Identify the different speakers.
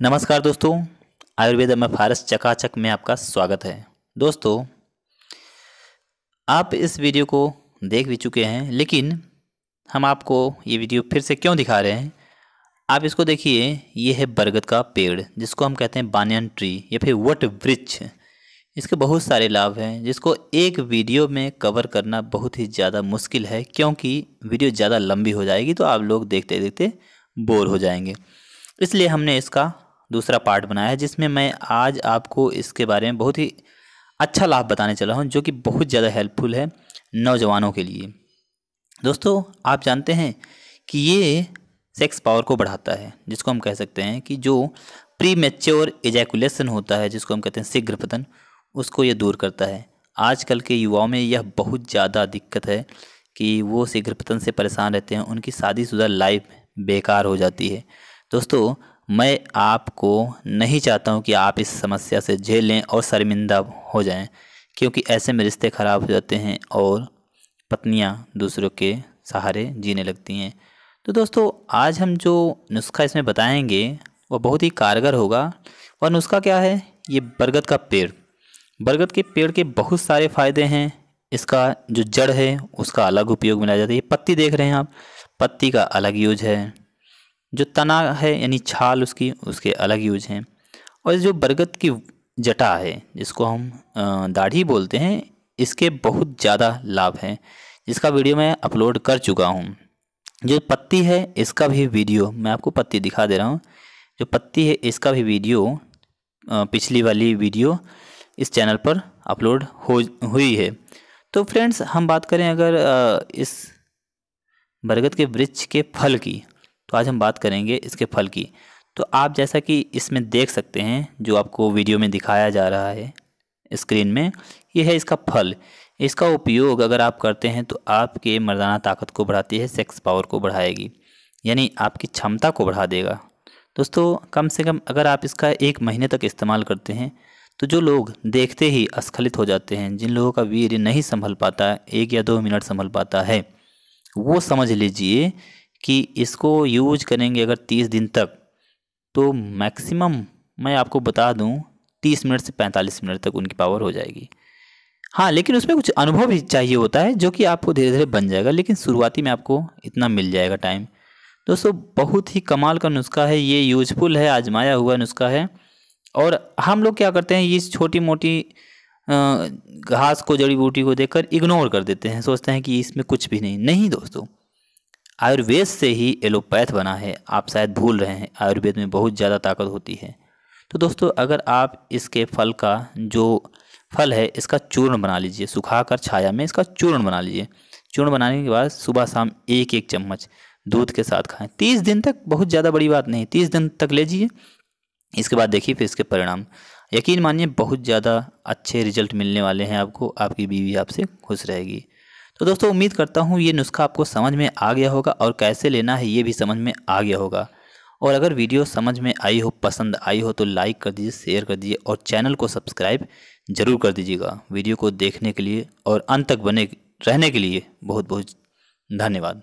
Speaker 1: नमस्कार दोस्तों, आयुर्वेद में फारस चकाचक में आपका स्वागत है। दोस्तों, आप इस वीडियो को देख भी चुके हैं, लेकिन हम आपको ये वीडियो फिर से क्यों दिखा रहे हैं? आप इसको देखिए, ये है बरगद का पेड़, जिसको हम कहते हैं बानियन ट्री, या फिर वट वृक्ष। इसके बहुत सारे लाभ हैं, जिसको एक वीडियो में कवर करना बहुत ही ज़्यादा मुश्किल है, क्योंकि वीडियो ज़्यादा लंबी हो जाएगी तो आप लोग देखते देखते बोर हो जाएँगे। इसलिए हमने इसका दूसरा पार्ट बनाया है, जिसमें मैं आज आपको इसके बारे में बहुत ही अच्छा लाभ बताने चला हूँ, जो कि बहुत ज़्यादा हेल्पफुल है नौजवानों के लिए। दोस्तों, आप जानते हैं कि ये सेक्स पावर को बढ़ाता है, जिसको हम कह सकते हैं कि जो प्री मेच्योर एजैकुलेशन होता है, जिसको हम कहते हैं शीघ्र पतन, उसको ये दूर करता है। आजकल के युवाओं में यह बहुत ज़्यादा दिक्कत है कि वो शीघ्र पतन से परेशान रहते हैं, उनकी शादीशुदा लाइफ बेकार हो जाती है। दोस्तों मैं आपको नहीं चाहता हूँ कि आप इस समस्या से झेल और शर्मिंदा हो जाएँ, क्योंकि ऐसे में रिश्ते ख़राब हो जाते हैं और पत्नियाँ दूसरों के सहारे जीने लगती हैं। तो दोस्तों, आज हम जो नुस्खा इसमें बताएँगे वह बहुत ही कारगर होगा। और नुस्खा क्या है? ये बरगद का पेड़। बरगद के पेड़ के बहुत सारे फ़ायदे हैं। इसका जो जड़ है, उसका अलग उपयोग मिला जाता है। ये पत्ती देख रहे हैं आप? पत्ती का अलग यूज़ है। जो तना है, यानी छाल उसकी, उसके अलग यूज़ हैं। और जो बरगद की जटा है, जिसको हम दाढ़ी बोलते हैं, इसके बहुत ज़्यादा लाभ हैं। जिसका वीडियो मैं अपलोड कर चुका हूँ। जो पत्ती है, इसका भी वीडियो, मैं आपको पत्ती दिखा दे रहा हूँ। जो पत्ती है, इसका भी वीडियो पिछली वाली वीडियो इस चैनल पर अपलोड हो, हुई है। तो फ्रेंड्स, हम बात करें अगर इस बरगद के वृक्ष के फल की। तो आज हम बात करेंगे इसके फल की। तो आप जैसा कि इसमें देख सकते हैं, जो आपको वीडियो में दिखाया जा रहा है स्क्रीन में ये है इसका फल। इसका उपयोग अगर आप करते हैं तो आपके मर्दाना ताकत को बढ़ाती है, सेक्स पावर को बढ़ाएगी, यानी आपकी क्षमता को बढ़ा देगा। दोस्तों, कम से कम अगर आप इसका एक महीने तक इस्तेमाल करते हैं तो जो लोग देखते ही अस्खलित हो जाते हैं, जिन लोगों का वीर नहीं संभल पाता, एक या दो मिनट संभल पाता है, वो समझ लीजिए कि इसको यूज़ करेंगे अगर तीस दिन तक तो मैक्सिमम मैं आपको बता दूँ, तीस मिनट से पैंतालीस मिनट तक उनकी पावर हो जाएगी। हाँ लेकिन उसमें कुछ अनुभव भी चाहिए होता है, जो कि आपको धीरे धीरे बन जाएगा, लेकिन शुरुआती में आपको इतना मिल जाएगा टाइम दोस्तों, बहुत ही कमाल का नुस्खा है, ये यूजफुल है, आजमाया हुआ नुस्खा है। और हम लोग क्या करते हैं इस छोटी मोटी घास को जड़ी बूटी को देखकर इग्नोर कर देते हैं, सोचते हैं कि इसमें कुछ भी नहीं। नहीं, दोस्तों आयुर्वेद से ही एलोपैथ बना है। आप शायद भूल रहे हैं, आयुर्वेद में बहुत ज़्यादा ताकत होती है। तो दोस्तों, अगर आप इसके फल का, जो फल है, इसका चूर्ण बना लीजिए, सुखाकर छाया में इसका चूर्ण बना लीजिए। चूर्ण बनाने के बाद सुबह शाम एक एक चम्मच दूध के साथ खाएँ। तीस दिन तक बहुत ज़्यादा बड़ी बात नहीं, तीस दिन तक लीजिए इसके बाद देखिए फिर इसके परिणाम। यकीन मानिए, बहुत ज़्यादा अच्छे रिज़ल्ट मिलने वाले हैं आपको, आपकी बीवी आपसे खुश रहेगी। तो दोस्तों, उम्मीद करता हूँ ये नुस्खा आपको समझ में आ गया होगा और कैसे लेना है ये भी समझ में आ गया होगा। और अगर वीडियो समझ में आई हो, पसंद आई हो तो लाइक कर दीजिए, शेयर कर दीजिए और चैनल को सब्सक्राइब ज़रूर कर दीजिएगा। वीडियो को देखने के लिए और अंत तक बने रहने के लिए बहुत बहुत धन्यवाद।